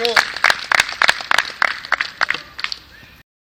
You.